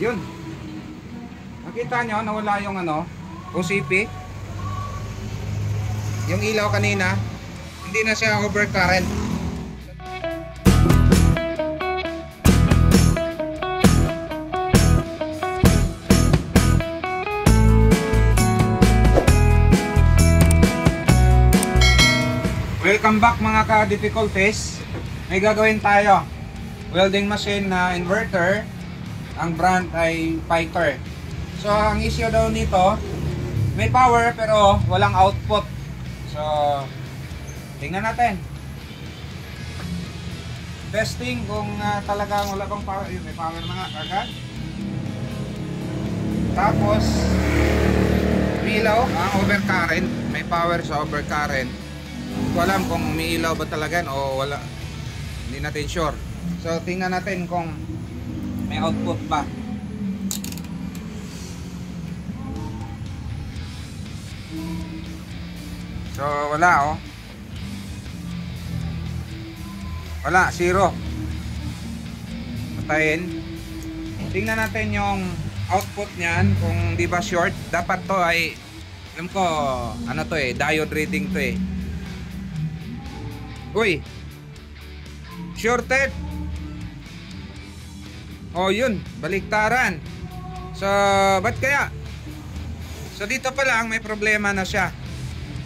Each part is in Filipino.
Yun. Nakita nyo, nawala yung ano, OCP. Yung ilaw kanina, hindi na siya overcurrent. Welcome back mga ka-difficulties. May gagawin tayo. Welding machine na inverter. Ang brand ay Fighter. So, ang issue daw nito, may power pero walang output. So, tingnan natin. Testing kung uh, talagang wala bang power. Yun, may power na nga kagad. Tapos, ilaw, ang overcurrent. May power sa overcurrent. Hindi ko alam kung umiilaw ba talaga o wala. Hindi natin sure. So, tingnan natin kung may output ba. So, wala oh. Wala, zero. Patayin. Tingnan natin yung output niyan kung di ba short. Dapat to ay alam ko, ano to eh, diode reading to eh. Uy. Shorted. Oh, yun, baliktaran. So, ba't kaya? So, dito pa lang may problema na siya.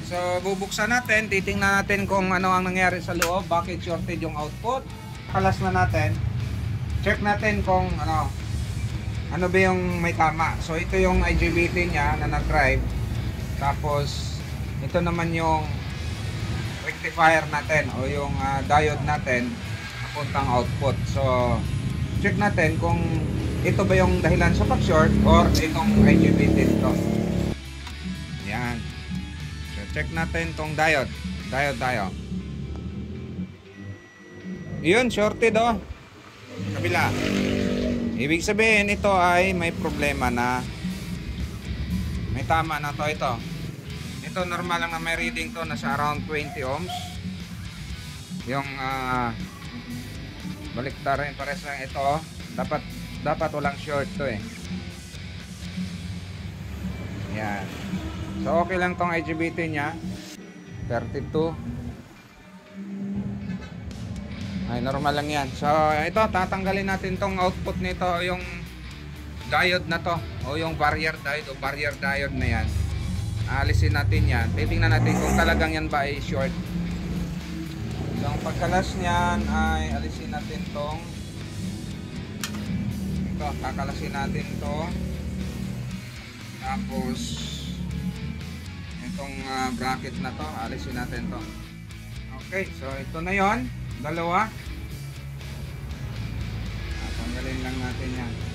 So, bubuksan natin, titingnan natin kung ano ang nangyari sa loob, bakit shorted yung output. Kalas na natin. Check natin kung ano ano ba yung may tama. So, ito yung IGBT niya na nag-drive. Tapos, ito naman yung rectifier natin o yung uh, diode natin papuntang output. So, check natin kung ito ba yung dahilan sa pag-short or itong IGBT dito. Yan. So, check natin tong diode. Diode tayo. Yun, shorted oh. Kabila. Ibig sabihin, ito ay may problema na may tama na to ito. Ito normal lang na may reading to nasa around 20 ohms. Yung uh, baliktarin pares lang ito. Dapat dapat walang short to eh. Yan. So okay lang tong IGBT niya. 32. Ay normal lang yan. So ito tatanggalin natin tong output nito yung diode na to o yung barrier diode o barrier diode na yan. Alisin natin yan. Titingnan natin kung talagang yan ba ay short. So ang pagkalas niyan ay alisin natin tong ito, kakalasin natin to. Tapos itong uh, bracket na to, alisin natin to. Okay, so ito na yon. Dalawa. Tanggalin lang natin yan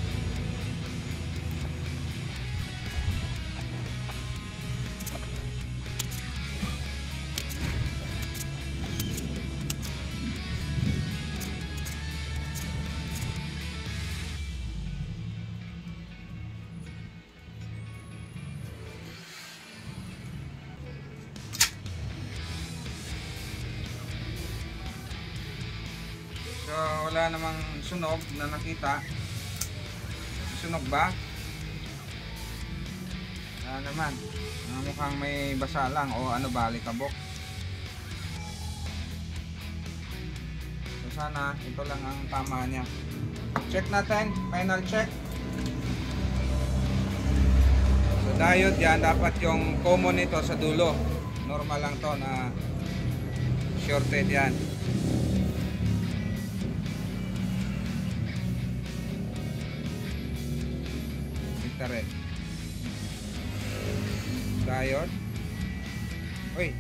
wala namang sunog na nakita. Sunog ba? Wala naman. Ah, mukhang may basa lang o ano ba, likabok. So sana ito lang ang tama niya. Check natin, final check. So diode yan, dapat yung common nito sa dulo. Normal lang to na shorted yan. Ito rin. Diode. Uy.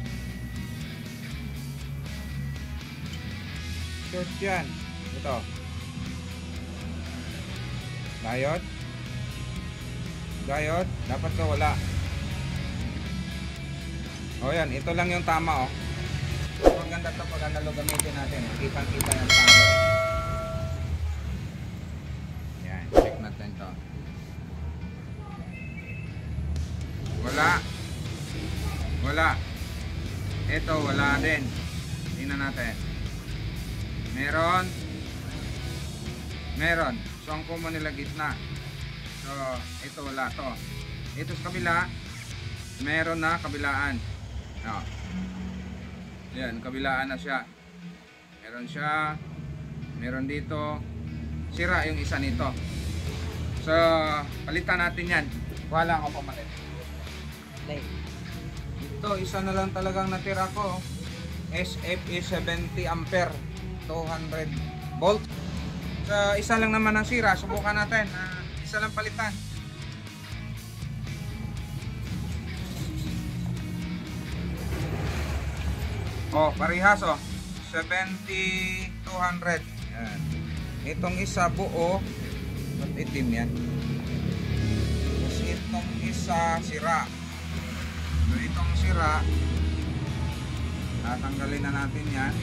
Short yan. Ito. Diode. Diode. Dapat to wala. O yan. Ito lang yung tama oh. Maganda to pag analo gamitin natin. Kitang-kita yung tama. Yan. Check natin to. Wala. Wala. Ito, wala din. Tingnan natin. Meron. Meron. So, ang common nila gitna. So, ito wala to. Ito sa kabila, meron na kabilaan. Oh. Yan, kabilaan na siya. Meron siya. Meron dito. Sira yung isa nito. So, palitan natin yan. Wala ako pamalit. Like, Ito, isa na lang talagang natira ko. SFE 70 ampere 200 volt. So, isa lang naman ang sira. Subukan natin. Ah, isa lang palitan. Oh, parehas oh. 70 200. Yan. Itong isa buo. Itim yan? Tapos itong isa sira. Sira, tatanggalin na natin yan.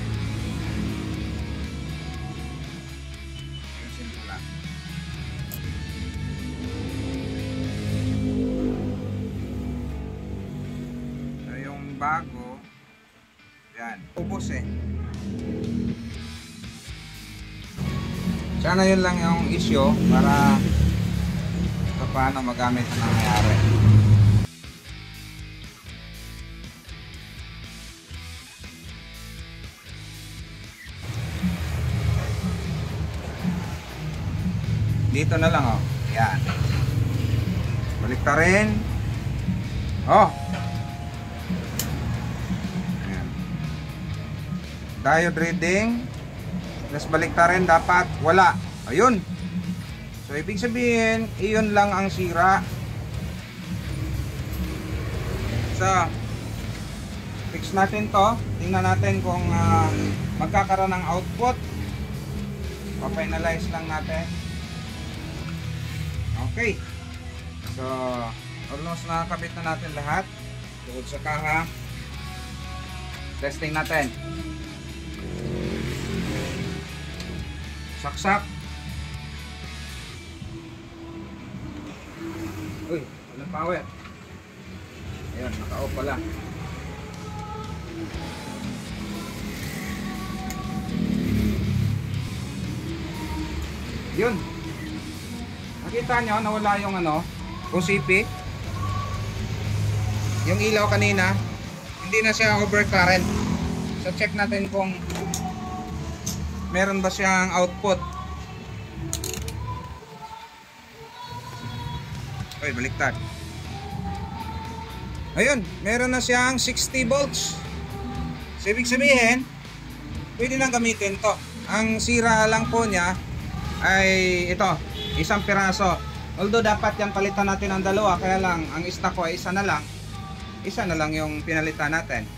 So yung bago, yan, ubos eh. Sana yun lang yung issue para paano magamit ang nangyayari. Dito na lang oh. Yan. Balik ta rin. Oh. Ayan. Diode reading. Tapos balik ta rin dapat wala. Ayun. So ibig sabihin, iyon lang ang sira. So, fix natin to. Tingnan natin kung ah, magkakaroon ng output. Pa-finalize lang natin. Okay. So, almost nakakabit na natin lahat. Tungkol sa kaha. Testing natin. Saksak. Uy, walang power. Ayan, naka-off pala. Yun. Nakita nyo, nawala yung ano, OCP. Yung ilaw kanina, hindi na siya overcurrent. So check natin kung meron ba siyang output. Oy, baliktad. Ayun, meron na siyang 60 volts. So, ibig sabihin, pwede nang gamitin to. Ang sira lang po niya ay ito, isang piraso. Although dapat yan palitan natin ang dalawa, kaya lang ang stock ko ay isa na lang. Isa na lang yung pinalitan natin.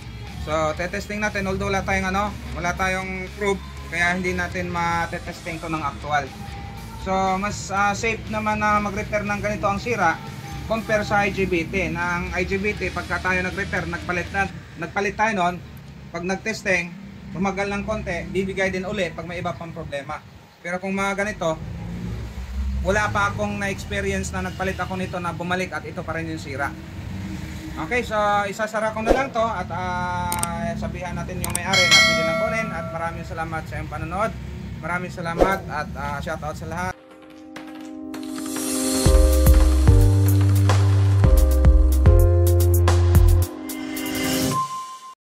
So, tetesting natin although wala tayong ano, wala tayong proof, kaya hindi natin matetesting to ng actual. So, mas ah, safe naman na mag-repair ng ganito ang sira compare sa IGBT. Ang IGBT, pagka tayo nag-repair, nagpalit, na, nagpalit tayo nun, pag nag-testing, tumagal ng konti, bibigay din ulit pag may iba pang problema. Pero kung mga ganito, wala pa akong na-experience na nagpalit ako nito na bumalik at ito pa rin yung sira. Okay, so isasara ko na lang to at ah, sabihan natin yung may-ari na pwede na kunin at maraming salamat sa iyong panonood. Maraming salamat at ah, shoutout sa lahat.